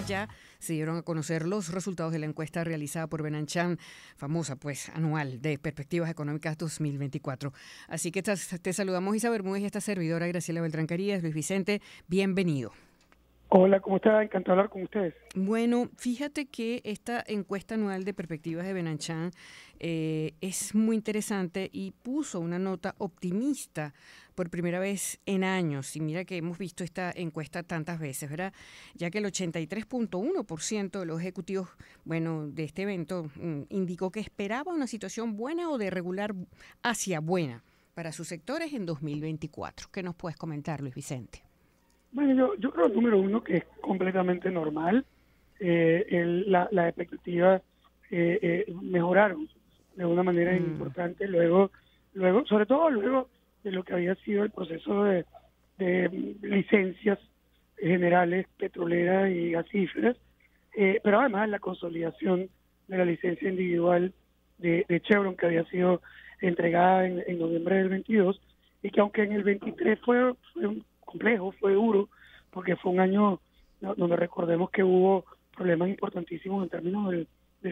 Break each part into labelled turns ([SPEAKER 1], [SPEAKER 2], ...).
[SPEAKER 1] ya se dieron a conocer los resultados de la encuesta realizada por Benanchan, famosa pues anual de Perspectivas Económicas 2024. Así que te, saludamos Isabel Bermúdez y esta servidora Graciela Beltrán Carías, Luis Vicente, bienvenido.
[SPEAKER 2] Hola, ¿cómo está? Encantado de hablar con ustedes.
[SPEAKER 1] Bueno, fíjate que esta encuesta anual de perspectivas de Benanchan eh, es muy interesante y puso una nota optimista por primera vez en años. Y mira que hemos visto esta encuesta tantas veces, ¿verdad? Ya que el 83.1% de los ejecutivos, bueno, de este evento mm, indicó que esperaba una situación buena o de regular hacia buena para sus sectores en 2024. ¿Qué nos puedes comentar, Luis Vicente?
[SPEAKER 2] Bueno, yo, yo creo, número uno, que es completamente normal. Eh, el, la, las expectativas eh, eh, mejoraron de una manera mm. importante. Luego, luego, sobre todo luego de lo que había sido el proceso de, de licencias generales petroleras y gasíferas, eh, pero además la consolidación de la licencia individual de, de Chevron que había sido entregada en, en, noviembre del 22 y que aunque en el 23 fue, fue un complejo, fue duro, porque fue un año donde recordemos que hubo problemas importantísimos en términos del,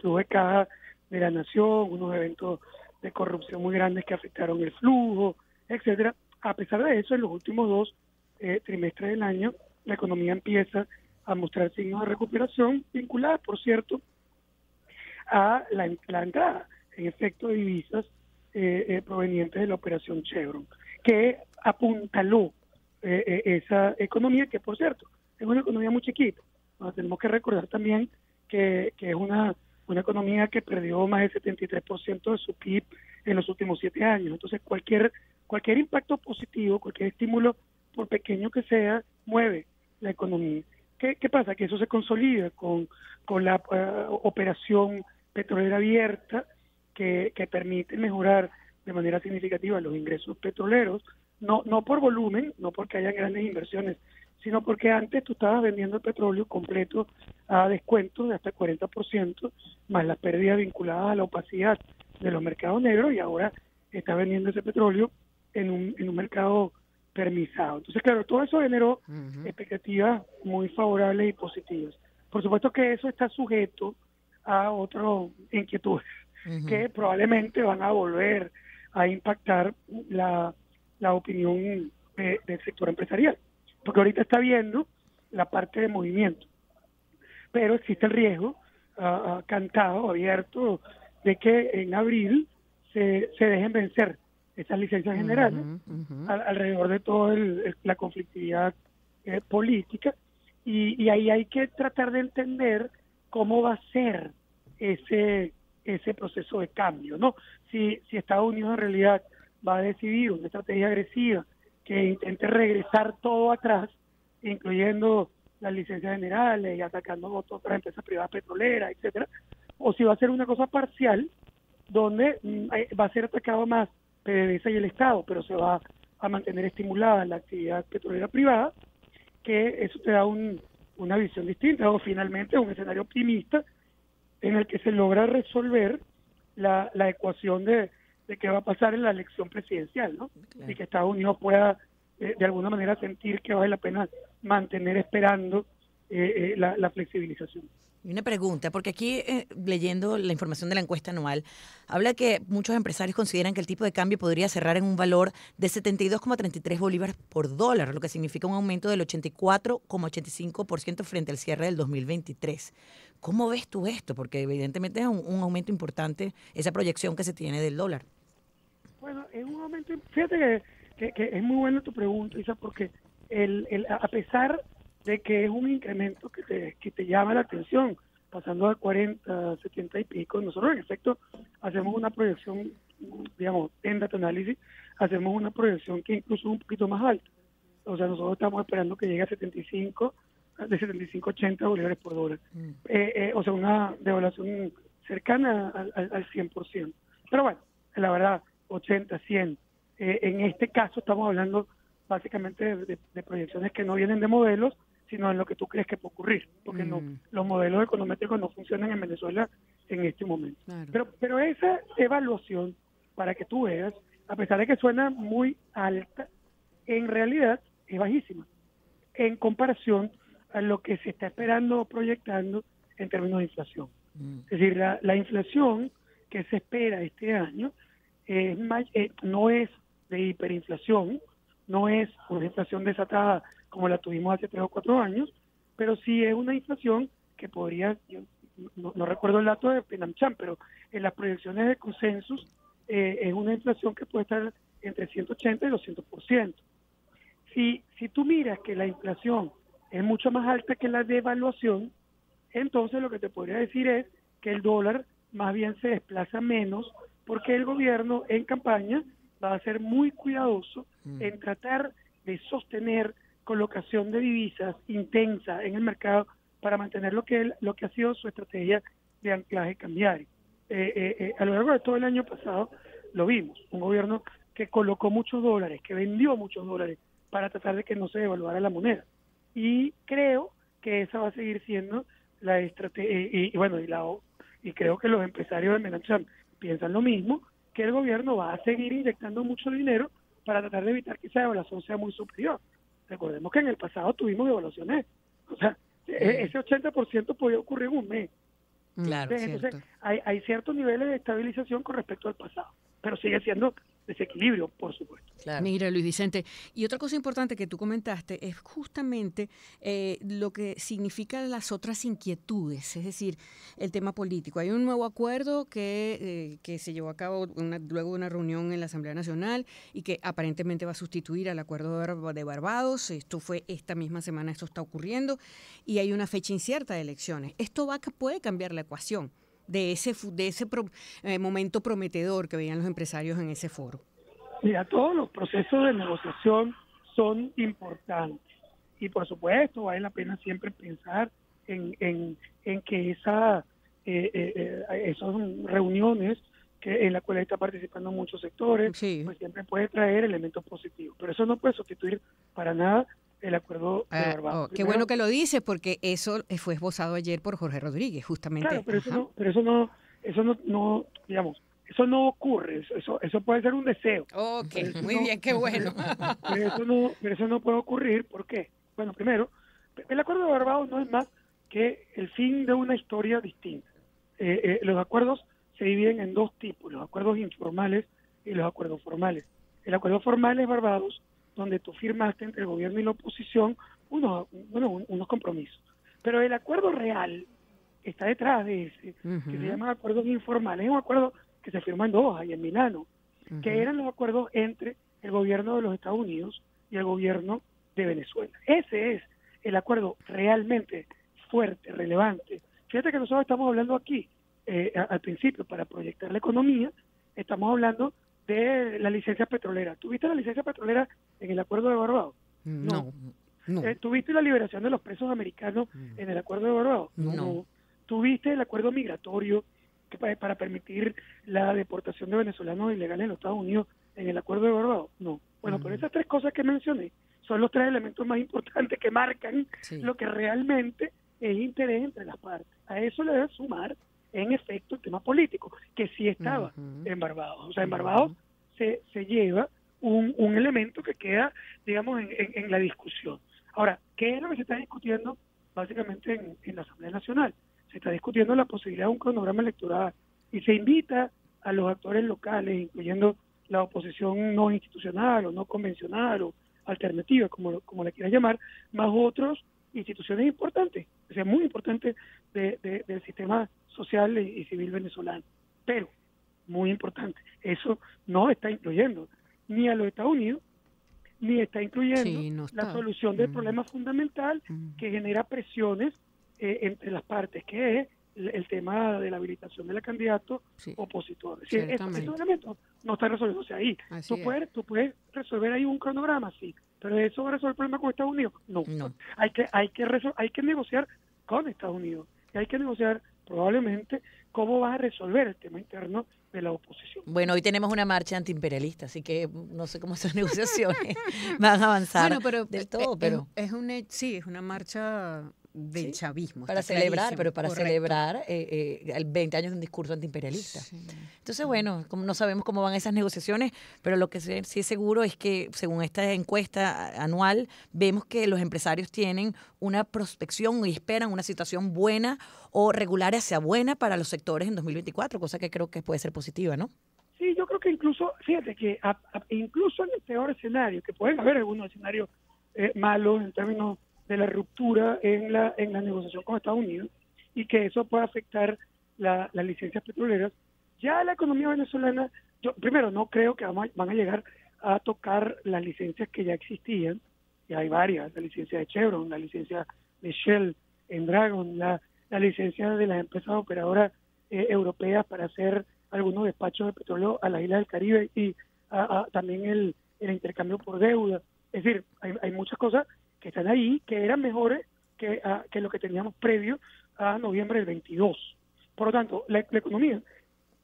[SPEAKER 2] flujo de caja de la nación, unos eventos de corrupción muy grandes que afectaron el flujo, etcétera. A pesar de eso, en los últimos dos eh, trimestres del año, la economía empieza a mostrar signos de recuperación, vinculadas, por cierto, a la, la entrada, en efecto, de divisas eh, eh, provenientes de la operación Chevron, que apuntaló eh, eh, esa economía, que por cierto, es una economía muy chiquita. tenemos que recordar también que, que es una, una economía que perdió más del 73% de su PIB en los últimos siete años. Entonces, cualquier, cualquier impacto positivo, cualquier estímulo, por pequeño que sea, mueve la economía. ¿Qué, qué pasa? Que eso se consolida con, con la uh, operación petrolera abierta que, que permite mejorar de manera significativa los ingresos petroleros, no, no por volumen, no porque haya grandes inversiones, sino porque antes tú estabas vendiendo el petróleo completo a descuentos de hasta 40%, más la pérdida vinculada a la opacidad de los mercados negros y ahora está vendiendo ese petróleo en un, en un mercado permisado. Entonces, claro, todo eso generó uh -huh. expectativas muy favorables y positivas. Por supuesto que eso está sujeto a otras inquietudes uh -huh. que probablemente van a volver a impactar la la opinión de, del sector empresarial. Porque ahorita está viendo la parte de movimiento. Pero existe el riesgo uh, cantado, abierto, de que en abril se, se dejen vencer esas licencias generales uh -huh, uh -huh. Al, alrededor de toda la conflictividad eh, política. Y, y ahí hay que tratar de entender cómo va a ser ese ese proceso de cambio, ¿no? Si, si Estados Unidos en realidad va a decidir una estrategia agresiva que intente regresar todo atrás, incluyendo las licencias generales y atacando otras empresas privadas petroleras, etcétera, o si va a ser una cosa parcial donde mm, va a ser atacado más PDVSA y el Estado, pero se va a mantener estimulada la actividad petrolera privada, que eso te da un, una visión distinta, o finalmente un escenario optimista en el que se logra resolver la, la ecuación de de qué va a pasar en la elección presidencial, ¿no? Claro. Y que Estados Unidos pueda eh, de alguna manera sentir que vale la pena mantener esperando eh, eh, la, la, flexibilización.
[SPEAKER 3] Y una pregunta, porque aquí eh, leyendo la información de la encuesta anual, habla que muchos empresarios consideran que el tipo de cambio podría cerrar en un valor de 72,33 bolívares por dólar, lo que significa un aumento del 84,85% frente al cierre del 2023. ¿Cómo ves tú esto? Porque evidentemente es un, un aumento importante esa proyección que se tiene del dólar.
[SPEAKER 2] Bueno, es un aumento, fíjate que, que, que es muy buena tu pregunta, Isa, porque el, el, a pesar de que es un incremento que te, que te llama la atención, pasando a 40, 70 y pico. Nosotros, en efecto, hacemos una proyección, digamos, en Data Analysis, hacemos una proyección que incluso es un poquito más alta. O sea, nosotros estamos esperando que llegue a 75, de 75 80 bolívares por dólar. Mm. Eh, eh, o sea, una devaluación cercana al, al, al 100%. Pero bueno, la verdad, 80, 100. Eh, en este caso estamos hablando básicamente de, de, de, proyecciones que no vienen de modelos, sino en lo que tú crees que puede ocurrir, porque mm. no, los modelos econométricos no funcionan en Venezuela en este momento. Claro. Pero, pero esa evaluación, para que tú veas, a pesar de que suena muy alta, en realidad es bajísima en comparación a lo que se está esperando o proyectando en términos de inflación. Mm. Es decir, la, inflación que se espera este año eh, no es de hiperinflación, no es una inflación desatada como la tuvimos hace tres o cuatro años, pero sí es una inflación que podría, no, recuerdo el dato de Penamchan, pero en las proyecciones de consensus eh, es una inflación que puede estar entre 180 y 200%. Si, si tú miras que la inflación es mucho más alta que la devaluación, entonces lo que te podría decir es que el dólar más bien se desplaza menos porque el gobierno en campaña va a ser muy cuidadoso mm. en tratar de sostener colocación de divisas intensa en el mercado para mantener lo que, lo que ha sido su estrategia de anclaje cambiario. Eh, eh, eh, a lo largo de todo el año pasado lo vimos, un gobierno que colocó muchos dólares, que vendió muchos dólares para tratar de que no se devaluara la moneda. Y creo que esa va a seguir siendo la estrategia, y, bueno, y, la, y creo que los empresarios de Menacham piensan lo mismo, que el gobierno va a seguir inyectando mucho dinero para tratar de evitar que esa devaluación sea muy superior. Recordemos que en el pasado tuvimos devaluaciones, o sea, e-, ese 80% podía ocurrir en un mes.
[SPEAKER 3] Claro,
[SPEAKER 2] Entonces, hay, hay ciertos niveles de estabilización con respecto al pasado, pero sigue siendo desequilibrio, por supuesto.
[SPEAKER 1] Mira, Luis Vicente, y otra cosa importante que tú comentaste es justamente eh, lo que significan las otras inquietudes, es decir, el tema político. Hay un nuevo acuerdo que, eh, que se llevó a cabo luego de una reunión en la Asamblea Nacional y que aparentemente va a sustituir al acuerdo de Barbados. Esto fue esta misma semana, esto está ocurriendo, y hay una fecha incierta de elecciones. Esto va, puede cambiar la ecuación de ese, de ese eh, momento prometedor que veían los empresarios en ese foro?
[SPEAKER 2] Mira, todos los procesos de negociación son importantes. Y por supuesto vale la pena siempre pensar en, en, en que esa, eh, eh, esas reuniones que en las cuales está participando muchos sectores, pues siempre puede traer elementos positivos, pero eso no puede sustituir para nada el acuerdo de ah, Barbados.
[SPEAKER 1] Oh, qué bueno que lo dices, porque eso fue esbozado ayer por Jorge Rodríguez, justamente.
[SPEAKER 2] Claro, pero eso no, pero eso no, eso no, no, digamos, eso no ocurre, eso, eso puede ser un deseo.
[SPEAKER 1] Ok, muy bien, qué bueno.
[SPEAKER 2] Pero eso, no, pero eso no puede ocurrir, ¿por qué? Bueno, primero, el acuerdo de Barbados no es más que el fin de una historia distinta. Eh, eh, los acuerdos se dividen en dos tipos, los acuerdos informales y los acuerdos formales. El acuerdo formal es Barbados donde tú firmaste entre el gobierno y la oposición unos, bueno, unos compromisos. Pero el acuerdo real está detrás de ese, que se llama acuerdos informales. Es un acuerdo que se firmó en Doha y en Milano, que eran los acuerdos entre el gobierno de los Estados Unidos y el gobierno de Venezuela. Ese es el acuerdo realmente fuerte, relevante. Fíjate que nosotros estamos hablando aquí, eh, al principio, para proyectar la economía, estamos hablando de la licencia petrolera. ¿Tuviste la licencia petrolera en el acuerdo de Barbados?
[SPEAKER 1] No. no.
[SPEAKER 2] Eh, ¿Tuviste la liberación de los presos americanos mm. en el acuerdo de Barbados?
[SPEAKER 1] No.
[SPEAKER 2] ¿Tuviste el acuerdo migratorio que para, permitir la deportación de venezolanos ilegales en los Estados Unidos en el acuerdo de Barbados? No. Bueno, por mm. esas tres cosas que mencioné son los tres elementos más importantes que marcan lo que realmente es interés entre las partes. A eso le debe sumar en efecto el tema político, que sí estaba en Barbados. O sea, en Barbados se, se lleva un, un elemento que queda, digamos, en, en, la discusión. Ahora, ¿qué es lo que se está discutiendo básicamente en, en la Asamblea Nacional? Se está discutiendo la posibilidad de un cronograma electoral y se invita a los actores locales, incluyendo la oposición no institucional o no convencional o alternativa, como, como le quieras llamar, más otros instituciones importantes, o sea, muy importantes de, del sistema social y, civil venezolano. Pero, muy importante, eso no está incluyendo ni a los Estados Unidos, ni está incluyendo la solución del mm. problema fundamental mm. que genera presiones eh, entre las partes, que es el, tema de la habilitación del candidato opositor. Es decir, estos elementos no están resolviéndose ahí. tú puedes, tú puedes resolver ahí un cronograma, sí, pero eso va a resolver el problema con Estados Unidos. No. Hay que hay que hay que negociar con Estados Unidos y hay que negociar probablemente cómo va a resolver el tema interno de la oposición.
[SPEAKER 3] Bueno, hoy tenemos una marcha antiimperialista, así que no sé cómo esas negociaciones van a avanzar
[SPEAKER 1] bueno, pero,
[SPEAKER 3] del todo, pero
[SPEAKER 1] es, un sí, es una marcha del chavismo.
[SPEAKER 3] Para celebrar, pero para
[SPEAKER 1] correcto.
[SPEAKER 3] celebrar eh, eh, el 20 años de un discurso antiimperialista. Entonces, bueno, como no sabemos cómo van esas negociaciones, pero lo que sí sí es seguro es que según esta encuesta anual, vemos que los empresarios tienen una prospección y esperan una situación buena o regular hacia buena para los sectores en 2024, cosa que creo que puede ser positiva, ¿no?
[SPEAKER 2] Sí, yo creo que incluso, fíjate que a- a- incluso en el peor escenario, que pueden haber algunos escenarios eh, malos en términos de la ruptura en la, en la negociación con Estados Unidos y que eso pueda afectar la- las licencias petroleras, ya la economía venezolana, yo primero no creo que vamos a- van a llegar a tocar las licencias que ya existían, y hay varias, la licencia de Chevron, la licencia de Shell en Dragon, la, la licencia de las empresas operadoras eh, europeas para hacer algunos despachos de petróleo a las islas del Caribe y a- también el, el intercambio por deuda. Es decir, hay, hay muchas cosas que están ahí que eran mejores que, ah, que lo que teníamos previo a noviembre del 22. Por lo tanto, la, la economía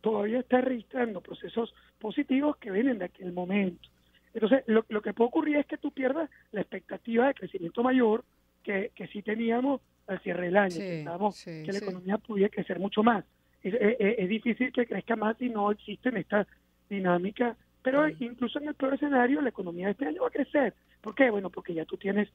[SPEAKER 2] todavía está registrando procesos positivos que vienen de aquel momento. Entonces, lo, lo que puede ocurrir es que tú pierdas la expectativa de crecimiento mayor que, que sí teníamos al cierre del año.
[SPEAKER 1] Sí,
[SPEAKER 2] Pensábamos
[SPEAKER 1] sí,
[SPEAKER 2] que la
[SPEAKER 1] sí.
[SPEAKER 2] economía pudiera crecer mucho más. Es, es- es difícil que crezca más si no existen estas dinámicas, pero incluso en el peor escenario la economía de este año va a crecer. ¿Por qué? Bueno, porque ya tú tienes,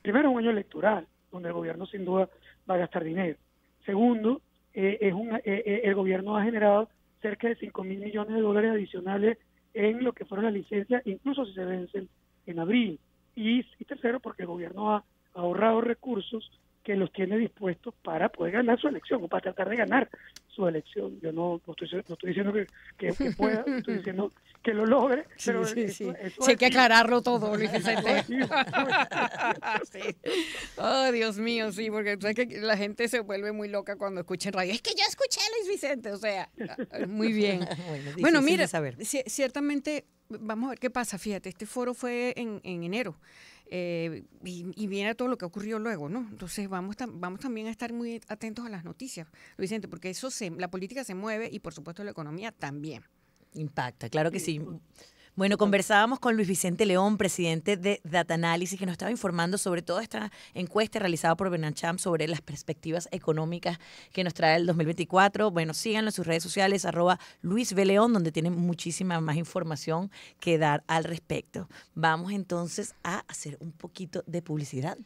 [SPEAKER 2] primero, un año electoral, donde el gobierno sin duda va a gastar dinero. Segundo, eh, es un, eh, eh, el gobierno ha generado cerca de 5 mil millones de dólares adicionales en lo que fueron las licencias, incluso si se vencen en abril. Y, y tercero, porque el gobierno ha ahorrado recursos que los tiene dispuestos para poder ganar su elección o para tratar de ganar su elección. Yo no, no, estoy, no estoy diciendo que, que, que pueda, estoy diciendo que lo logre,
[SPEAKER 1] Sí,
[SPEAKER 2] pero
[SPEAKER 1] sí,
[SPEAKER 2] eso-
[SPEAKER 1] sí.
[SPEAKER 2] eso
[SPEAKER 1] Sí, hay que aclararlo todo, Luis Vicente. Oh, Dios mío, sí, porque tú sabes que la gente se vuelve muy loca cuando escucha en radio. Es que yo escuché a Luis Vicente, o sea, muy bien.
[SPEAKER 3] Bueno,
[SPEAKER 1] Bueno, mira,
[SPEAKER 3] saber.
[SPEAKER 1] ci- ciertamente, vamos a ver qué pasa. Fíjate, este foro fue en, en enero eh, y, y viene todo lo que ocurrió luego, ¿no? Entonces vamos, tam- vamos también a estar muy atentos a las noticias, Vicente, porque eso se, la política se mueve y por supuesto la economía también.
[SPEAKER 3] Impacta, claro que sí. Bueno, conversábamos con Luis Vicente León, presidente de Data Analysis, que nos estaba informando sobre toda esta encuesta realizada por Benancham sobre las perspectivas económicas que nos trae el 2024. Bueno, síganlo en sus redes sociales, arroba Luis B. León, donde tienen muchísima más información que dar al respecto. Vamos entonces a hacer un poquito de publicidad.